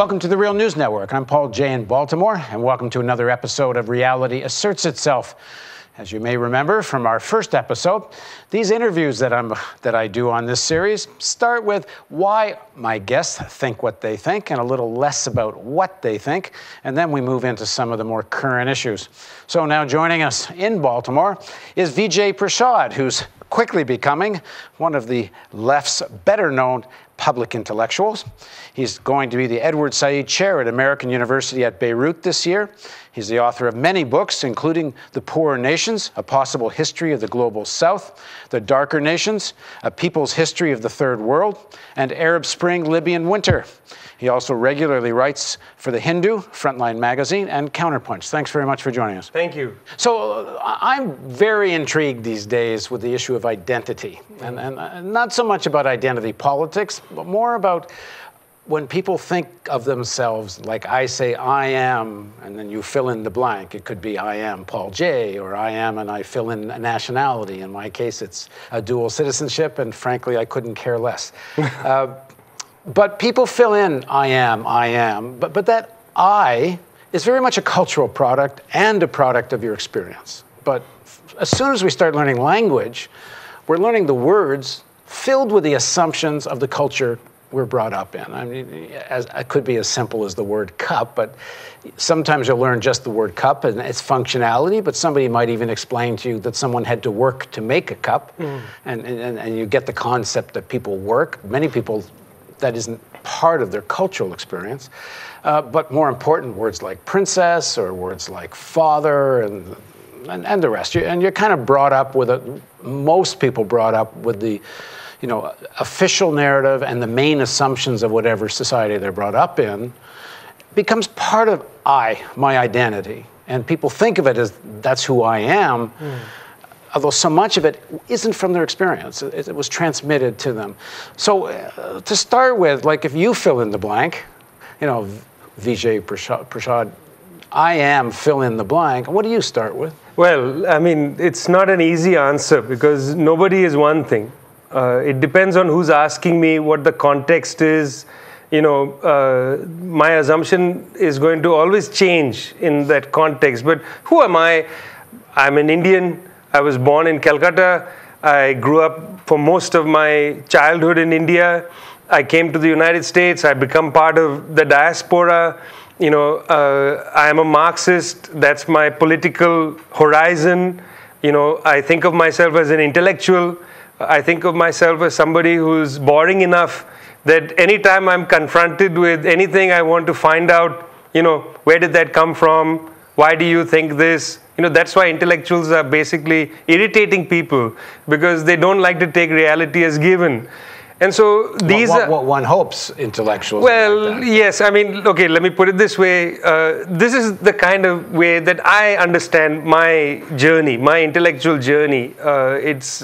Welcome to the Real News Network. I'm Paul Jay in Baltimore, and welcome to another episode of Reality Asserts Itself. As you may remember from our first episode, these interviews that, I'm, that I do on this series start with why my guests think what they think and a little less about what they think, and then we move into some of the more current issues. So now joining us in Baltimore is Vijay Prashad, who's quickly becoming one of the left's better known public intellectuals. He's going to be the Edward Said Chair at American University at Beirut this year. He's the author of many books, including The Poorer Nations, A Possible History of the Global South, The Darker Nations, A People's History of the Third World, and Arab Spring, Libyan Winter. He also regularly writes for The Hindu, Frontline Magazine, and Counterpunch. Thanks very much for joining us. Thank you. So uh, I'm very intrigued these days with the issue of identity, and, and uh, not so much about identity politics, but more about when people think of themselves like I say I am, and then you fill in the blank, it could be I am Paul Jay, or I am and I fill in a nationality. In my case, it's a dual citizenship, and frankly, I couldn't care less. uh, but people fill in I am, I am, but, but that I is very much a cultural product and a product of your experience. But as soon as we start learning language, we're learning the words filled with the assumptions of the culture we're brought up in. I mean, as, it could be as simple as the word cup, but sometimes you'll learn just the word cup and its functionality, but somebody might even explain to you that someone had to work to make a cup, mm. and, and, and you get the concept that people work. Many people, that isn't part of their cultural experience. Uh, but more important, words like princess or words like father and, and, and the rest. And you're kind of brought up with a, most people brought up with the, you know, official narrative and the main assumptions of whatever society they're brought up in becomes part of I, my identity. And people think of it as that's who I am, mm. although so much of it isn't from their experience. It, it was transmitted to them. So uh, to start with, like if you fill in the blank, you know, Vijay Prashad, Prashad I am fill in the blank, what do you start with? Well, I mean, it's not an easy answer because nobody is one thing. Uh, it depends on who's asking me, what the context is. You know, uh, my assumption is going to always change in that context. But who am I? I'm an Indian. I was born in Calcutta. I grew up for most of my childhood in India. I came to the United States. I become part of the diaspora. You know, uh, I am a Marxist. That's my political horizon. You know, I think of myself as an intellectual. I think of myself as somebody who's boring enough that anytime I'm confronted with anything, I want to find out, you know, where did that come from? Why do you think this? You know, that's why intellectuals are basically irritating people because they don't like to take reality as given. And so these what, what, what one hopes intellectuals. Well, like yes. I mean, okay. Let me put it this way. Uh, this is the kind of way that I understand my journey, my intellectual journey. Uh, it's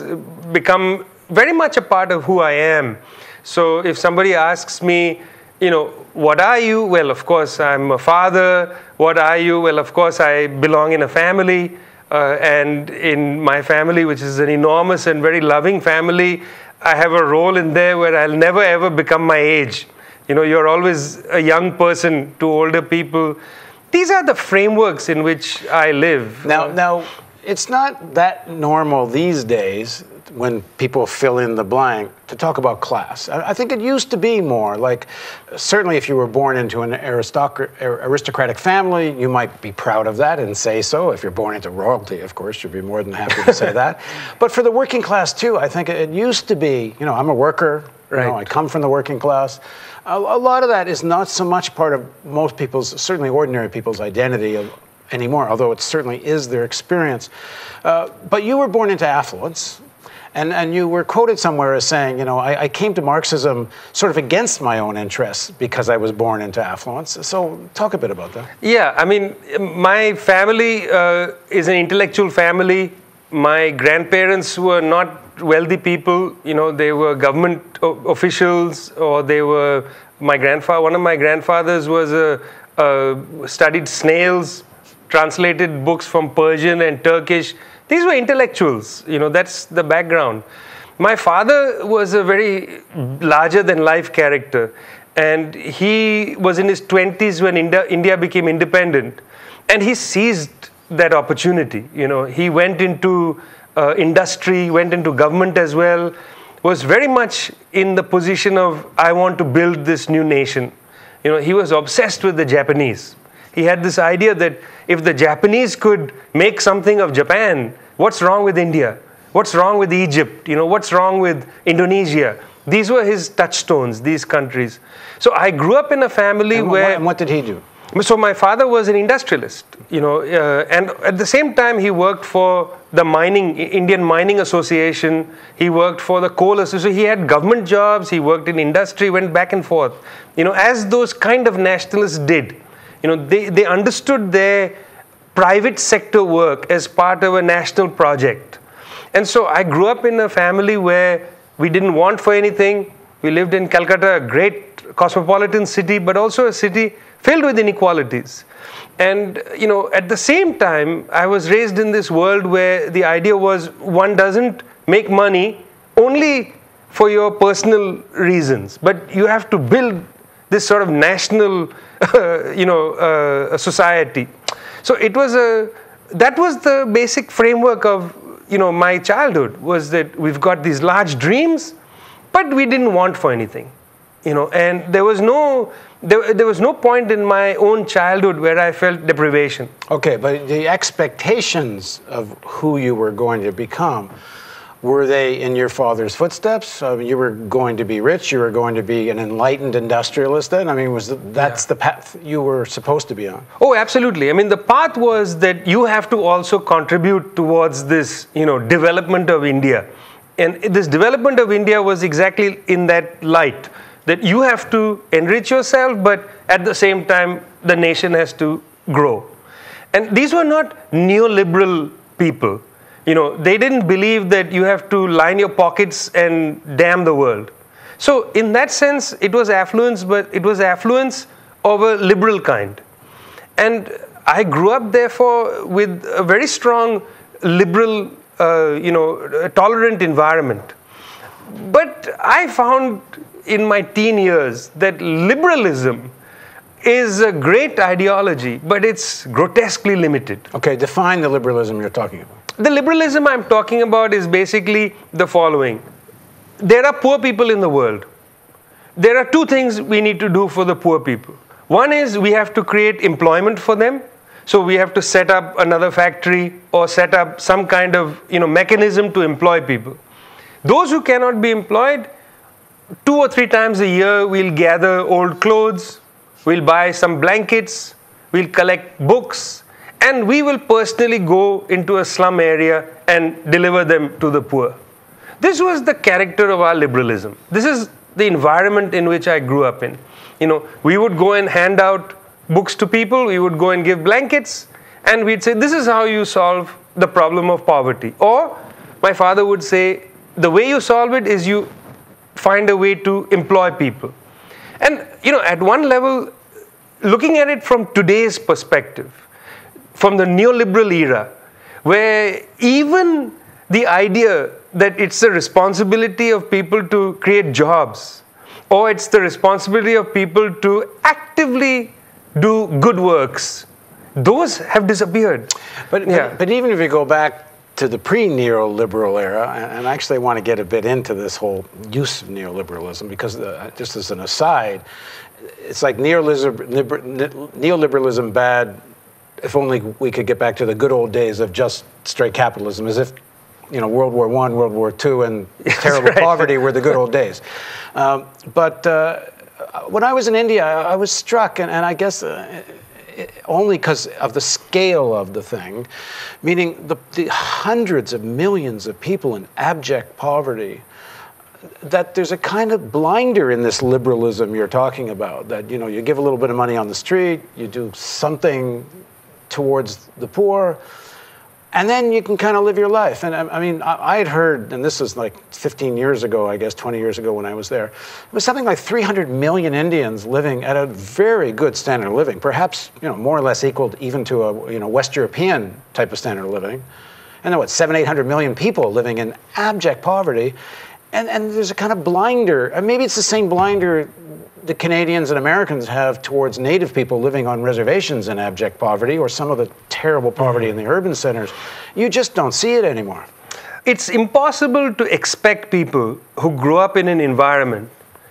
become very much a part of who I am. So if somebody asks me, you know, what are you? Well, of course, I'm a father. What are you? Well, of course, I belong in a family. Uh, and in my family, which is an enormous and very loving family, I have a role in there where I'll never ever become my age. You know, you're always a young person to older people. These are the frameworks in which I live. Now, now, it's not that normal these days when people fill in the blank to talk about class. I, think it used to be more like, certainly if you were born into an aristocratic family, you might be proud of that and say so. If you're born into royalty, of course, you'd be more than happy to say that. But for the working class too, I think it used to be, you know, I'm a worker, right. you know, I come from the working class. A, a lot of that is not so much part of most people's, certainly ordinary people's identity of, anymore, although it certainly is their experience. Uh, but you were born into affluence, and, and you were quoted somewhere as saying, you know, I, I, came to Marxism sort of against my own interests because I was born into affluence. So talk a bit about that. Yeah, I mean, my family uh, is an intellectual family. My grandparents were not wealthy people. You know, they were government officials or they were, my grandfather, one of my grandfathers was a, studied snails, translated books from Persian and Turkish these were intellectuals, you know, that's the background. My father was a very larger than life character. And he was in his 20s when India, India became independent. And he seized that opportunity. You know, he went into uh, industry, went into government as well, was very much in the position of, I want to build this new nation. You know, he was obsessed with the Japanese. He had this idea that if the Japanese could make something of Japan, what's wrong with India? What's wrong with Egypt? You know, what's wrong with Indonesia? These were his touchstones, these countries. So I grew up in a family And where. what, and what did he do? So my father was an industrialist, you know, uh, and at the same time he worked for the mining Indian Mining Association. He worked for the coal association. He had government jobs. He worked in industry. Went back and forth, you know, as those kind of nationalists did. You know, they they understood their private sector work as part of a national project, and so I grew up in a family where we didn't want for anything. We lived in Calcutta, a great cosmopolitan city, but also a city filled with inequalities. And you know, at the same time, I was raised in this world where the idea was one doesn't make money only for your personal reasons, but you have to build this sort of national, you know, uh, society. So it was a that was the basic framework of you know my childhood was that we've got these large dreams, but we didn't want for anything, you know, and there was no there, there was no point in my own childhood where I felt deprivation. Okay, but the expectations of who you were going to become, were they in your father's footsteps? I mean, you were going to be rich. You were going to be an enlightened industrialist. Then, I mean, was the, that's Yeah. the path you were supposed to be on? Oh, absolutely. I mean, the path was that you have to also contribute towards this, you know, development of India. And this development of India was exactly in that light that you have to enrich yourself, but at the same time, the nation has to grow. And these were not neoliberal people. You know, they didn't believe that you have to line your pockets and damn the world. So, in that sense, it was affluence, but it was affluence of a liberal kind. And I grew up, therefore, with a very strong liberal, uh, you know, tolerant environment. But I found in my teen years that liberalism is a great ideology, but it's grotesquely limited. Okay, define the liberalism you're talking about. The liberalism I'm talking about is basically the following there are poor people in the world. There are two things we need to do for the poor people. One is we have to create employment for them. So we have to set up another factory or set up some kind of you know, mechanism to employ people. Those who cannot be employed, two or three times a year, we'll gather old clothes, we'll buy some blankets, we'll collect books, and we will personally go into a slum area and deliver them to the poor. This was the character of our liberalism. This is the environment in which I grew up in. You know, we would go and hand out books to people, we would go and give blankets, and we'd say, This is how you solve the problem of poverty. Or my father would say, The way you solve it is you find a way to employ people. And, you know, at one level, looking at it from today's perspective, from the neoliberal era, where even the idea that it's the responsibility of people to create jobs, or it's the responsibility of people to actively do good works, those have disappeared. But, Yeah. but, but even if you go back to the pre-neoliberal era, and, actually I want to get a bit into this whole use of neoliberalism because uh, just as an aside, it's like neoliberal, neoliberalism bad. If only we could get back to the good old days of just straight capitalism, as if you know World War One, World War Two, and terrible right. poverty were the good old days. Um, but uh, when I was in India, I was struck, and, and I guess. Uh, only because of the scale of the thing, meaning the, the hundreds of millions of people in abject poverty, that there's a kind of blinder in this liberalism you're talking about. That you know, you give a little bit of money on the street, you do something towards the poor, and then you can kind of live your life. And I, I mean, I, had heard, and this was like 15 years ago, I guess, 20 years ago when I was there, it was something like 300 million Indians living at a very good standard of living, perhaps you know more or less equal even to a you know West European type of standard of living. And then what, seven, 800 million people living in abject poverty. And, and there's a kind of blinder, maybe it's the same blinder the Canadians and Americans have towards Native people living on reservations in abject poverty or some of the terrible poverty in the urban centers. You just don't see it anymore. It's impossible to expect people who grow up in an environment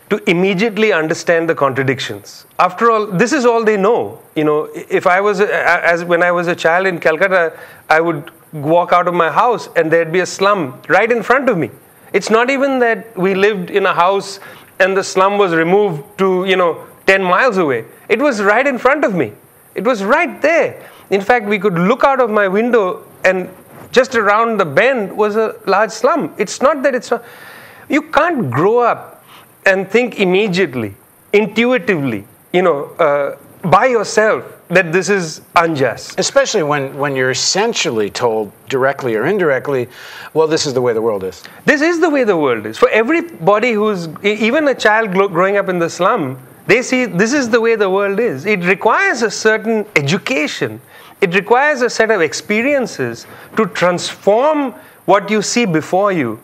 to immediately understand the contradictions. After all, this is all they know. You know, if I was, as when I was a child in Calcutta, I would walk out of my house and there'd be a slum right in front of me. It's not even that we lived in a house and the slum was removed to, you know, 10 miles away. It was right in front of me. It was right there. In fact, we could look out of my window and just around the bend was a large slum. It's not that it's not. You can't grow up and think immediately, intuitively, you know, uh, by yourself that this is unjust. Especially when, when you're essentially told directly or indirectly, well, this is the way the world is. This is the way the world is. For everybody who's, even a child growing up in the slum, they see this is the way the world is. It requires a certain education, it requires a set of experiences to transform what you see before you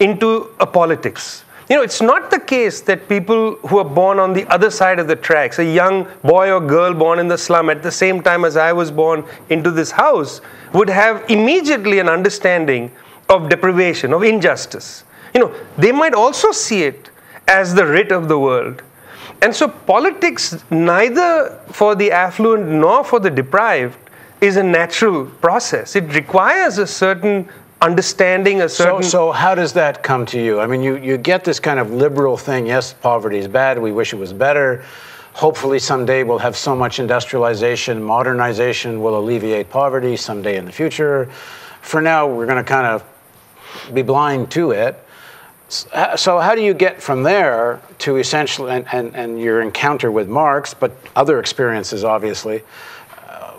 into a politics. You know, it's not the case that people who are born on the other side of the tracks, a young boy or girl born in the slum at the same time as I was born into this house, would have immediately an understanding of deprivation, of injustice. You know, they might also see it as the writ of the world. And so, politics, neither for the affluent nor for the deprived, is a natural process. It requires a certain understanding a certain. So, so how does that come to you? I mean, you, you get this kind of liberal thing. Yes, poverty is bad. We wish it was better. Hopefully, someday we'll have so much industrialization, modernization will alleviate poverty someday in the future. For now, we're going to kind of be blind to it. So, how do you get from there to essentially, and, and, and your encounter with Marx, but other experiences, obviously,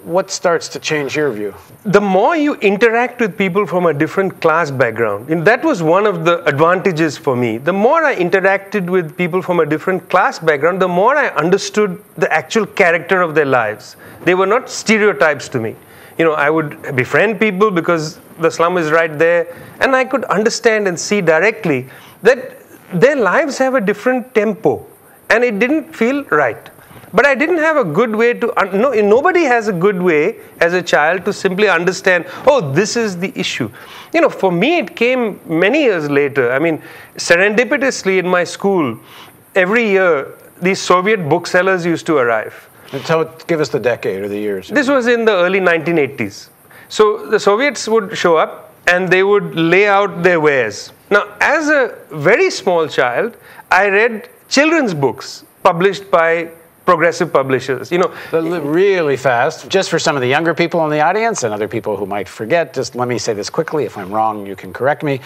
what starts to change your view? The more you interact with people from a different class background, and that was one of the advantages for me. The more I interacted with people from a different class background, the more I understood the actual character of their lives. They were not stereotypes to me. You know, I would befriend people because the slum is right there, and I could understand and see directly that their lives have a different tempo, and it didn't feel right. But I didn't have a good way to, no, nobody has a good way as a child to simply understand, oh, this is the issue. You know, for me, it came many years later. I mean, serendipitously in my school, every year, these Soviet booksellers used to arrive. Tell, give us the decade or the years. This was in the early 1980s. So the Soviets would show up and they would lay out their wares. Now, as a very small child, I read children's books published by progressive publishers. You know, really fast. Just for some of the younger people in the audience and other people who might forget, just let me say this quickly. If I'm wrong, you can correct me.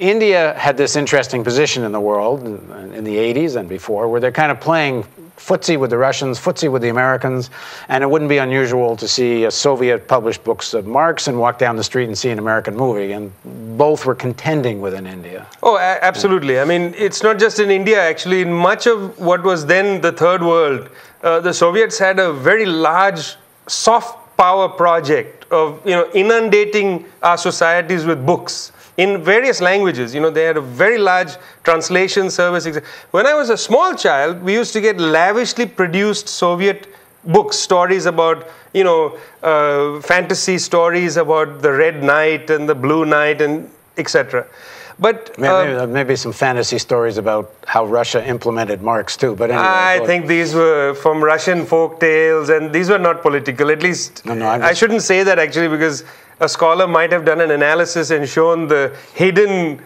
India had this interesting position in the world in the 80s and before, where they're kind of playing footsie with the Russians, footsie with the Americans, and it wouldn't be unusual to see a Soviet published books of Marx and walk down the street and see an American movie, and both were contending within India. Oh, absolutely. I mean, it's not just in India, actually. In much of what was then the third world, uh, the Soviets had a very large soft power project of you know inundating our societies with books in various languages. You know, they had a very large translation service. When I was a small child, we used to get lavishly produced Soviet books, stories about, you know, uh, fantasy stories about the Red Knight and the Blue Knight and etc. But maybe, uh, maybe, some fantasy stories about how Russia implemented Marx too. But anyway, I think these were from Russian folk tales, and these were not political. At least no, no, I shouldn't say that actually because a scholar might have done an analysis and shown the hidden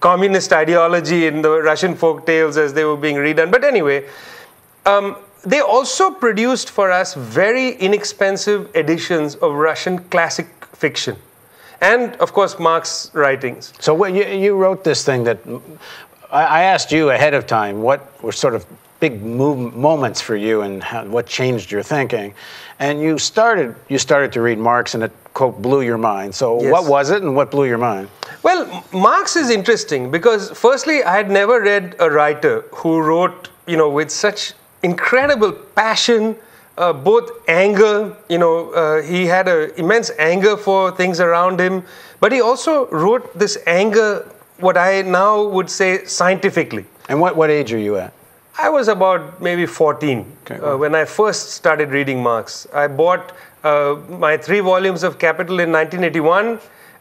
communist ideology in the Russian folk tales as they were being redone. But anyway, um, they also produced for us very inexpensive editions of Russian classic fiction. And of course, Marx writings. So you, you wrote this thing that I asked you ahead of time what were sort of big move, moments for you and how, what changed your thinking. And you started you started to read Marx and it quote blew your mind. So yes. what was it and what blew your mind? Well, Marx is interesting because firstly I had never read a writer who wrote, you know, with such incredible passion, uh, both anger, you know, uh, he had an immense anger for things around him, but he also wrote this anger, what I now would say scientifically. And what, what age are you at? I was about maybe 14 Okay. uh, when I first started reading Marx. I bought uh, my three volumes of Capital in 1981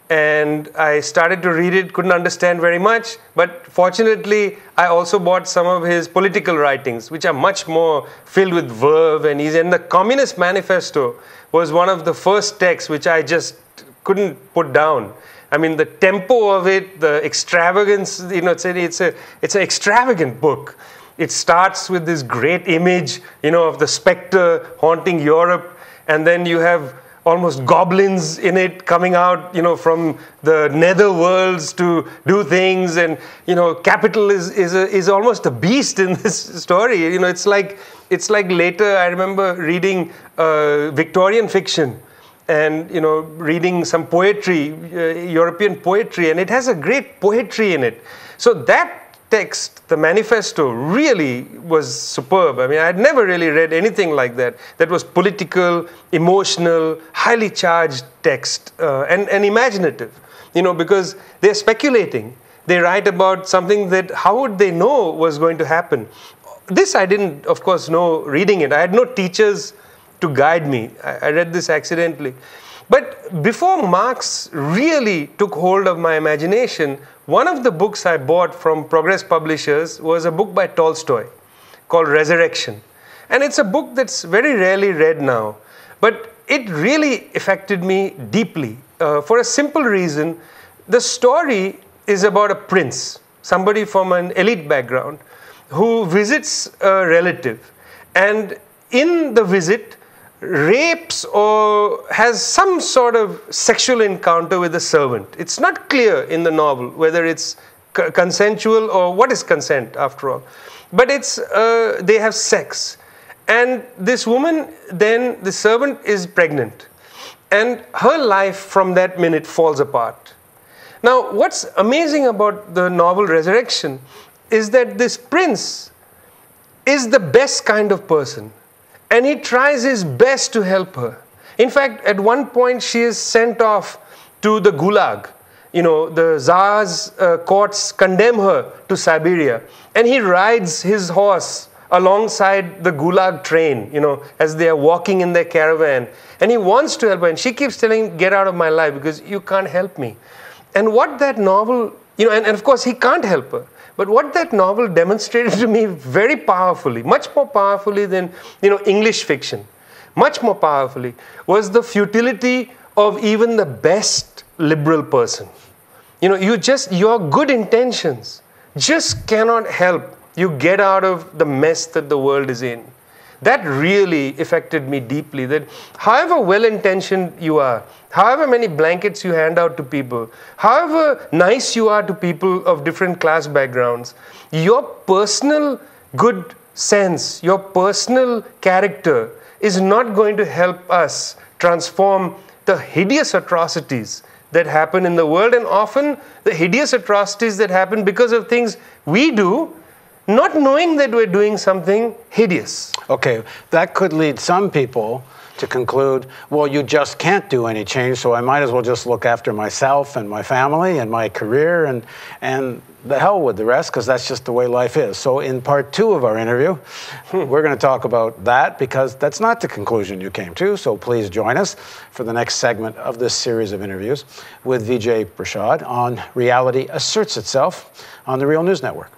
and I started to read it, couldn't understand very much, but fortunately, I also bought some of his political writings, which are much more filled with verve and easy. And the Communist Manifesto was one of the first texts which I just couldn't put down. I mean, the tempo of it, the extravagance, you know, it's, a, it's, a, it's an extravagant book. It starts with this great image, you know, of the specter haunting Europe, and then you have almost goblins in it coming out, you know, from the nether worlds to do things, and you know, capital is is a, is almost a beast in this story. You know, it's like it's like later. I remember reading uh, Victorian fiction and you know reading some poetry uh, european poetry and it has a great poetry in it so that text the manifesto really was superb. I mean I had never really read anything like that. That was political emotional highly charged text uh, and, and imaginative you know because they're speculating. They write about something that how would they know was going to happen? This i didn't of course know reading it. I had no teachers to guide me. I, I read this accidentally. But before Marx really took hold of my imagination, one of the books I bought from Progress Publishers was a book by Tolstoy called Resurrection. And it's a book that's very rarely read now. But it really affected me deeply uh, for a simple reason. The story is about a prince, somebody from an elite background, who visits a relative. And in the visit, rapes or has some sort of sexual encounter with a servant. It's not clear in the novel whether it's consensual or what is consent after all. But it's uh, they have sex, and this woman then the servant is pregnant, and her life from that minute falls apart. Now, what's amazing about the novel Resurrection is that this prince is the best kind of person and he tries his best to help her. In fact, at one point, she is sent off to the Gulag. You know, the Tsar's uh, courts condemn her to Siberia, and he rides his horse alongside the Gulag train, you know, as they are walking in their caravan. And he wants to help her, and she keeps telling, him, Get out of my life because you can't help me. And what that novel, you know, and, and of course, he can't help her. But what that novel demonstrated to me very powerfully, much more powerfully than you know English fiction, much more powerfully, was the futility of even the best liberal person. You know, you just your good intentions just cannot help you get out of the mess that the world is in. That really affected me deeply. That however well intentioned you are, however many blankets you hand out to people, however nice you are to people of different class backgrounds, your personal good sense, your personal character is not going to help us transform the hideous atrocities that happen in the world, and often the hideous atrocities that happen because of things we do not knowing that we're doing something hideous. Okay, that could lead some people to conclude, well, you just can't do any change, so I might as well just look after myself and my family and my career and, and the hell with the rest, because that's just the way life is. So, in part two of our interview, hmm. we're going to talk about that because that's not the conclusion you came to. So, please join us for the next segment of this series of interviews with Vijay Prashad on Reality Asserts Itself on the Real News Network.